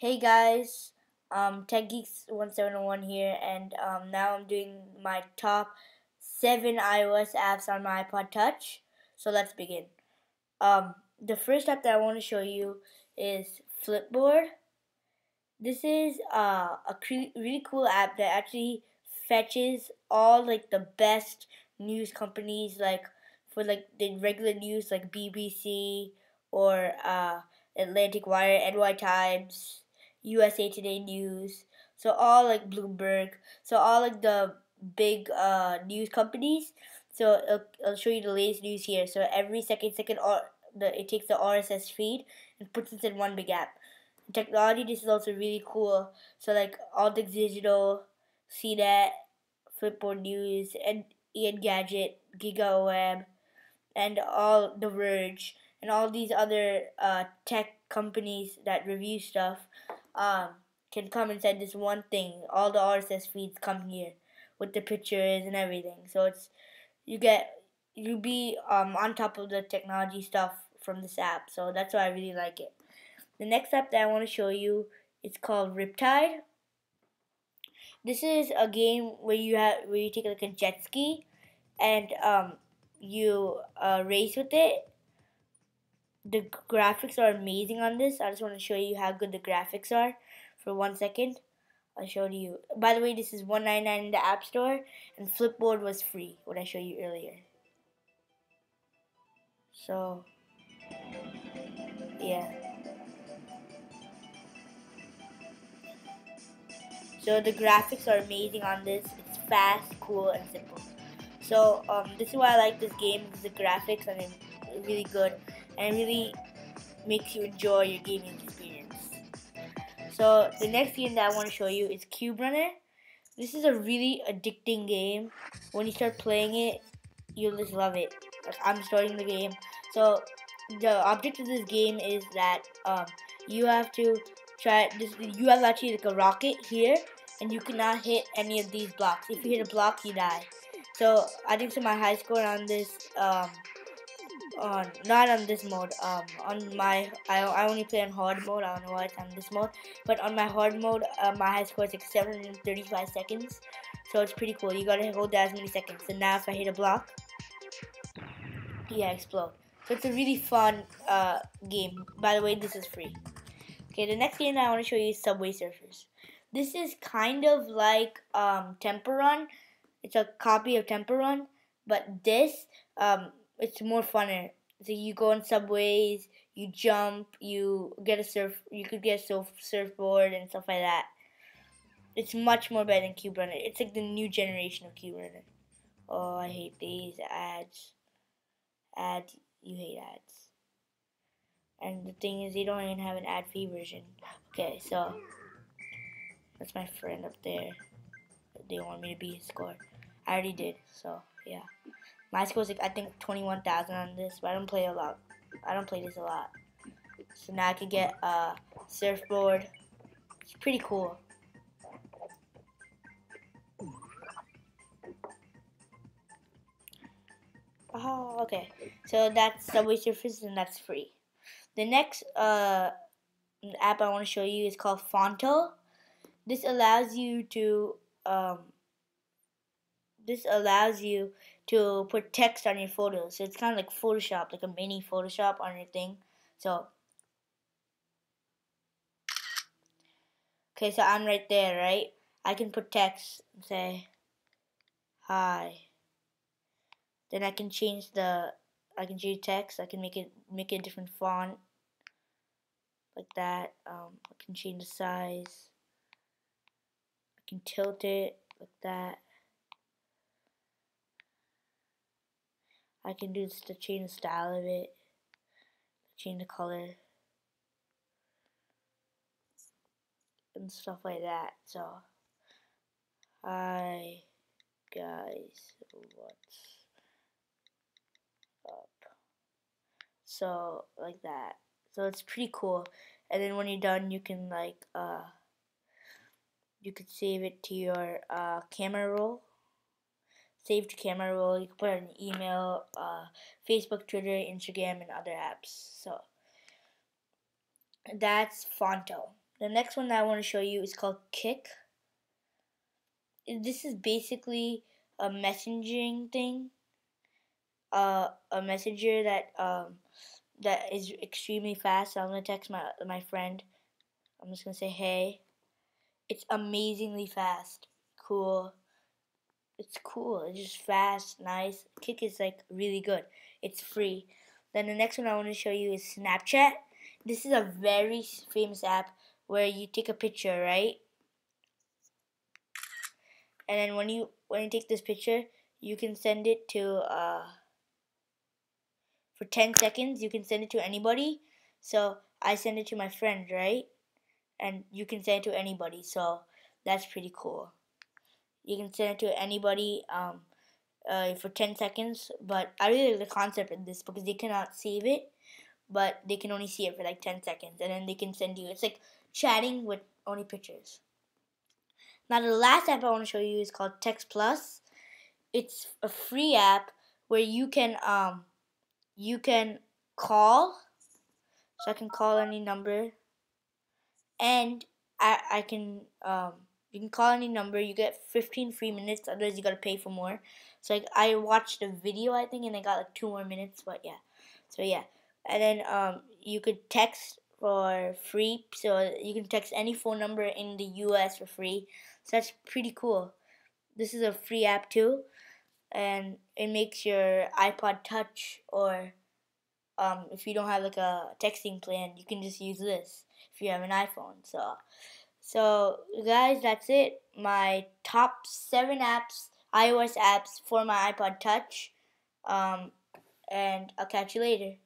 Hey guys, um, Tech Geeks 171 here, and um, now I'm doing my top seven iOS apps on my iPod Touch. So let's begin. Um, the first app that I want to show you is Flipboard. This is uh, a really cool app that actually fetches all like the best news companies, like for like the regular news, like BBC or uh, Atlantic Wire, NY Times USA Today News, so all like Bloomberg, so all like the big uh, news companies. So it'll, it'll show you the latest news here. So every second, second, or the it takes the RSS feed and puts it in one big app. Technology, this is also really cool. So like all the digital, CNET, Flipboard News, and Ian Engadget, GigaOM, and all The Verge, and all these other uh, tech companies that review stuff um, can come inside this one thing. All the RSS feeds come here with the pictures and everything. So it's you get you be um, on top of the technology stuff from this app. So that's why I really like it. The next app that I want to show you is called Riptide. This is a game where you have where you take like a jet ski and um, you uh, race with it the graphics are amazing on this. I just want to show you how good the graphics are for one second. I showed you. By the way, this is 199 in the App Store, and Flipboard was free, what I showed you earlier. So, yeah. So the graphics are amazing on this. It's fast, cool, and simple. So um, this is why I like this game. The graphics are really good and really makes you enjoy your gaming experience. So the next game that I want to show you is Cube Runner. This is a really addicting game. When you start playing it, you'll just love it. I'm starting the game. So the object of this game is that um, you have to try this. You have actually like a rocket here, and you cannot hit any of these blocks. If you hit a block, you die. So I think so. My high score on this um, not on this mode. Um, on my I, I only play on hard mode. I don't know why it's on this mode, but on my hard mode, uh, my high score is like 735 seconds. So it's pretty cool. You gotta hold that as many seconds. So now if I hit a block, yeah, explode. So it's a really fun uh, game. By the way, this is free. Okay, the next game I want to show you is Subway Surfers. This is kind of like um, Temple Run. It's a copy of Temple Run, but this um, it's more funner. So you go on subways, you jump, you get a surf, you could get a surf surfboard and stuff like that. It's much more better than Cube Runner. It's like the new generation of Cube Runner. Oh, I hate these ads. Ads, you hate ads. And the thing is, they don't even have an ad-free version. Okay, so that's my friend up there. They want me to be his score. I already did, so yeah. My score is like I think 21,000 on this, but I don't play a lot. I don't play this a lot. So now I can get a surfboard. It's pretty cool. Oh, okay. So that's Subway Surfers and that's free. The next uh, app I want to show you is called Phonto. This allows you to um, this allows you to put text on your photos. So it's kind of like Photoshop, like a mini Photoshop on your thing. So, okay, so I'm right there, right? I can put text and say, hi. Then I can change the, I can change text. I can make it, make it a different font. Like that. Um, I can change the size. I can tilt it like that. I can do just to change the style of it, change the color, and stuff like that. So, hi guys, what's up? So, like that. So it's pretty cool. And then when you're done, you can like uh, you could save it to your uh, camera roll save to camera roll. You can put in email, uh, Facebook, Twitter, Instagram, and other apps. So that's Phonto. the next one that I want to show you is called Kik. This is basically a messaging thing. Uh, a messenger that um, that is extremely fast. So I'm gonna text my my friend. I'm just gonna say hey. It's amazingly fast. Cool. It's cool. It's just fast, nice. Kik is like really good. It's free. Then the next one I want to show you is Snapchat. This is a very famous app where you take a picture, right? And then when you when you take this picture, you can send it to uh for 10 seconds, you can send it to anybody. So I send it to my friend, right? And you can send it to anybody. So that's pretty cool. You can send it to anybody um, uh, for 10 seconds. But I really like the concept of this because they cannot save it, but they can only see it for like 10 seconds. And then they can send you. It's like chatting with only pictures. Now the last app I want to show you is called Text Plus. It's a free app where you can um, you can call so I can call any number and I, I can um, you can call any number you get 15 free minutes otherwise you gotta pay for more. So like I watched a video I think and I got like two more minutes but yeah. So yeah. And then um, you could text for free so you can text any phone number in the US for free. So that's pretty cool. This is a free app too and it makes your iPod Touch or um, if you don't have like a texting plan, you can just use this if you have an iPhone. So, so guys, that's it. My top seven apps, iOS apps for my iPod Touch. Um, and I'll catch you later.